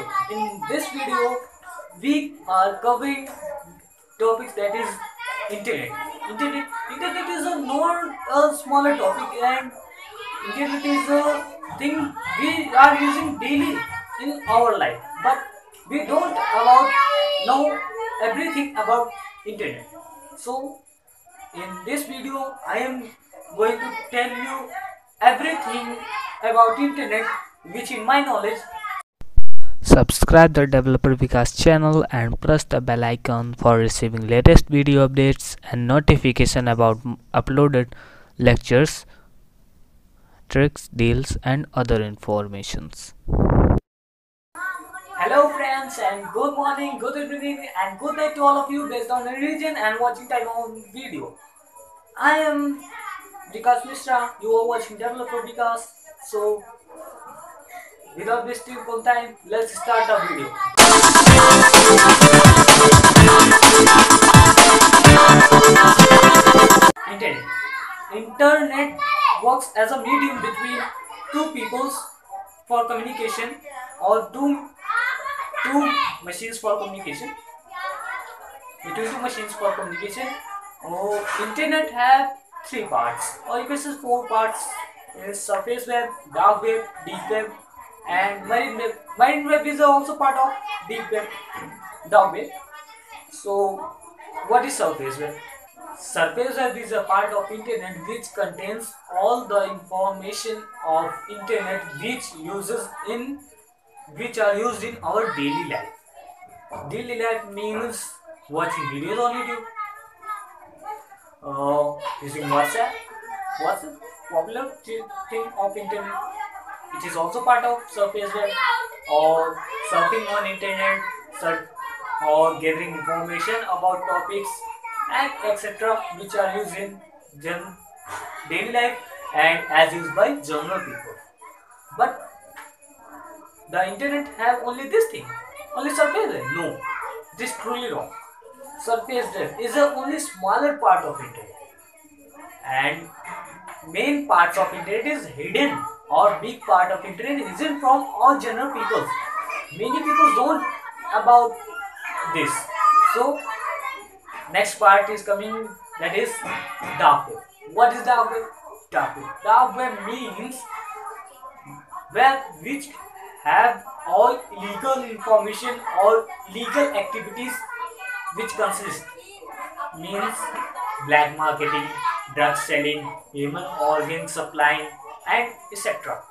video. In this video, we are covering topics that is internet. Internet, internet is a not a smaller topic, and internet is a thing we are using daily in our life. But we don't about know everything about internet. So in this video, I am going to tell you everything about internet which in my knowledge Subscribe the Developer Vikas channel and press the bell icon for receiving latest video updates and notification about uploaded lectures, tricks, deals and other informations. Hello friends and good morning, good evening and good night to all of you based on the region and watching time on video. I am Vikas Mishra, you are watching Developer Vikas. So without wasting full time, let's start the video. Internet. Internet works as a medium between two peoples for communication or two two machines for communication. Between two machines for communication. Oh internet have three parts. Or you can say four parts. Surface web dark web deep web and marine web marine web is also part of deep web dark web so what is surface web surface web is a part of internet which contains all the information of internet which uses in which are used in our daily life. Daily life means watching videos on YouTube, uh, using WhatsApp. WhatsApp, popular thi- thing of internet. It is also part of surface web or surfing on internet, or gathering information about topics and etc. which are used in gen- daily life and as used by general people. But the internet have only this thing only surface web no this is truly wrong surface web is the only smaller part of internet and main parts of internet is hidden or big part of internet isn't from all general people many people don't about this. So next part is coming that is dark web what is dark web dark web dark web means web which have all illegal information or legal activities which consist. Means black marketing, drug selling, human organ supplying and etc.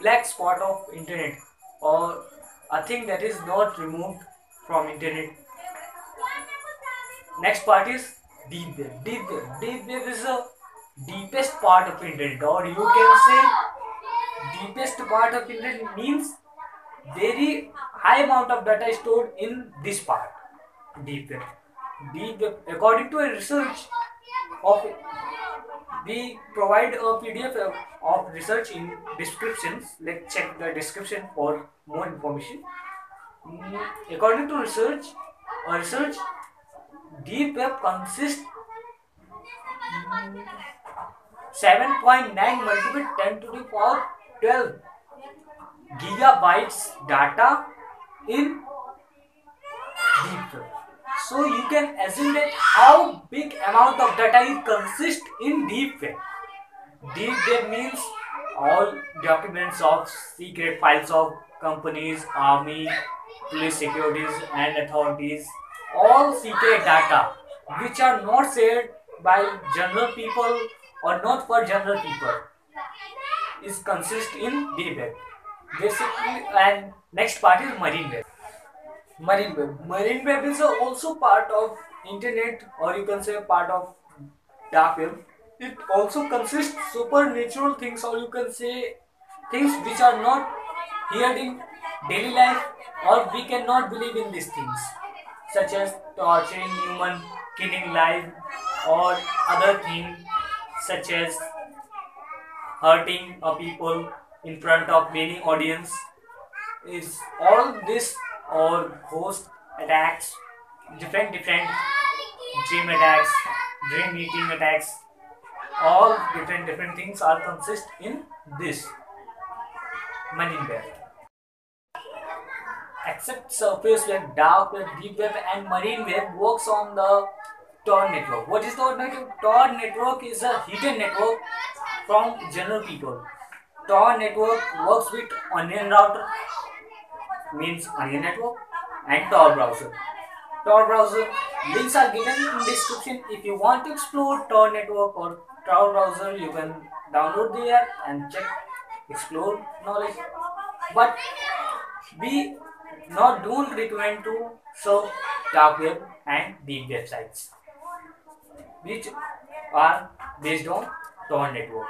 Black spot of internet or a thing that is not removed from internet. Next part is deep web. Deep web. Deep web is the deepest part of internet or you can say deepest part of internet means very high amount of data stored in this part deep web deep web according to a research of we provide a pdf of, research in descriptions let's check the description for more information Mm, according to research research deep web consists mm, 7.9 multiple 10 to the power 12 gigabytes data in deep web. So you can that how big amount of data is consist in deep web. Deep web means all documents of secret files of companies, army, police securities and authorities, all secret data which are not shared by general people or not for general people is consist in deep web. Basically, and next part is marine web. Marine web. Marine web is also part of internet, or you can say part of dark web. It also consists supernatural things, or you can say things which are not here in daily life, or we cannot believe in these things, such as torturing human, killing life, or other things such as hurting a people in front of many audience is all this or ghost attacks different different dream attacks dream eating attacks all different different things are consist in this money bear except surface web, dark web, deep web, and marine web works on the Tor network. What is Tor network? Tor network is a hidden network from general people. Tor network works with Onion router, means Onion network, and Tor browser. Tor browser links are given in description. If you want to explore Tor network or Tor browser, you can download the app and check, explore knowledge. But we not don't recommend to serve dark web and deep websites which are based on Tor network.